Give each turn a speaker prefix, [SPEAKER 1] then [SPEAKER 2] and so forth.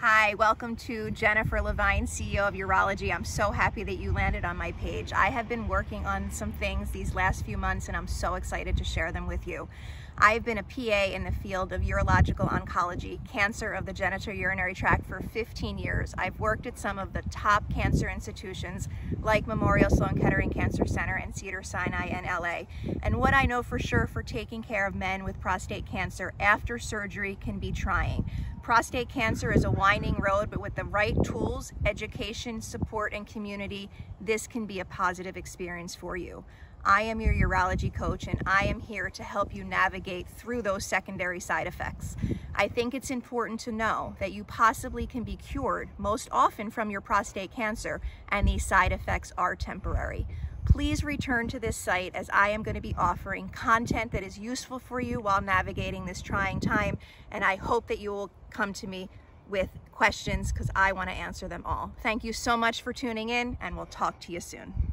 [SPEAKER 1] Hi, welcome to Jennifer LeVine, CEO of Urology. I'm so happy that you landed on my page. I have been working on some things these last few months and I'm so excited to share them with you. I've been a PA in the field of urological oncology, cancer of the genitourinary tract for 15 years. I've worked at some of the top cancer institutions like Memorial Sloan Kettering Cancer Center and Cedars-Sinai in LA. And what I know for sure for taking care of men with prostate cancer after surgery can be trying. Prostate cancer is a winding road, but with the right tools, education, support, and community, this can be a positive experience for you. I am your urology coach and I am here to help you navigate through those secondary side effects. I think it's important to know that you possibly can be cured most often from your prostate cancer and these side effects are temporary please return to this site as I am going to be offering content that is useful for you while navigating this trying time. And I hope that you will come to me with questions because I want to answer them all. Thank you so much for tuning in and we'll talk to you soon.